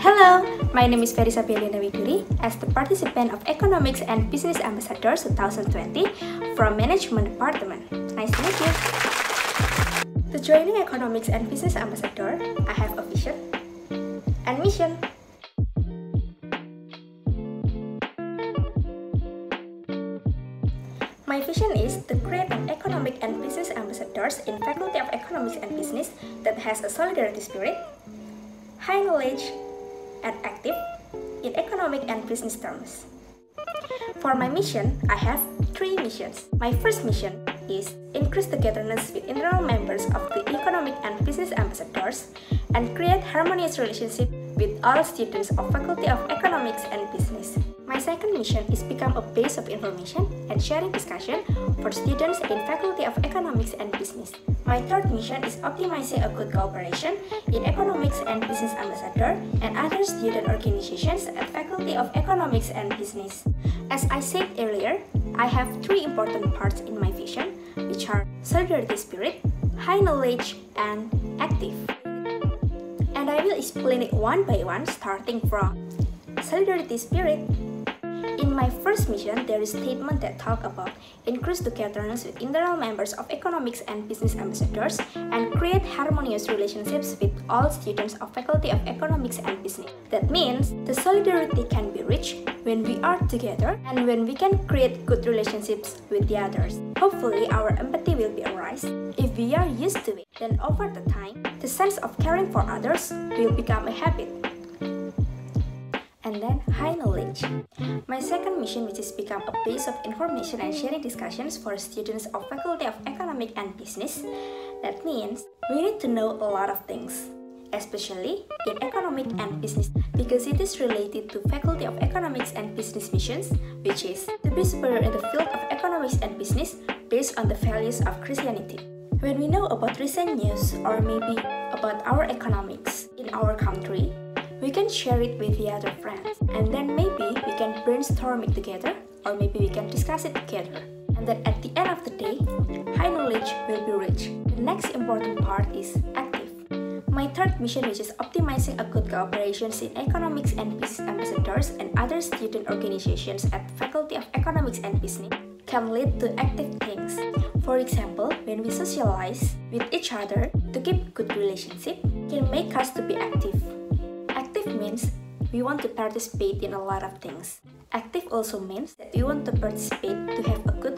Hello, my name is Verissa Berliana Widuri as the participant of Economics and Business Ambassadors 2020 from Management Department. Nice to meet you. To joining Economics and Business Ambassador, I have a vision and mission. My vision is to create an economic and business ambassadors in Faculty of Economics and Business that has a solidarity spirit, high knowledge, and active in economic and business terms. For my mission, I have three missions. My first mission is increase togetherness with internal members of the economic and business ambassadors and create harmonious relationship with all students of Faculty of Economics and Business. My second mission is become a base of information and sharing discussion for students in Faculty of Economics and Business. My third mission is optimizing a good cooperation in Economics and Business Ambassador and other student organizations at Faculty of Economics and Business. As I said earlier, I have three important parts in my vision, which are solidarity spirit, high knowledge, and active. And I will explain it one by one starting from solidarity spirit in my first mission, there is statement that talk about increase togetherness with internal members of economics and business ambassadors and create harmonious relationships with all students of Faculty of Economics and Business. That means the solidarity can be reached when we are together and when we can create good relationships with the others. Hopefully, our empathy will be arise. If we are used to it, then over the time, the sense of caring for others will become a habit and then high knowledge. My second mission which is become a base of information and sharing discussions for students of Faculty of Economic and Business. That means we need to know a lot of things, especially in economic and business because it is related to Faculty of Economics and Business missions, which is to be superior in the field of economics and business based on the values of Christianity. When we know about recent news or maybe about our economics in our country, we can share it with the other friends. And then maybe we can brainstorm it together or maybe we can discuss it together. And then at the end of the day high knowledge will be reached the next important part is active. My third mission which is optimizing a good cooperation in economics and business ambassadors and other student organizations at faculty of economics and business can lead to active things. For example when we socialize with each other to keep good relationship can make us to be active we want to participate in a lot of things. Active also means that we want to participate to have a good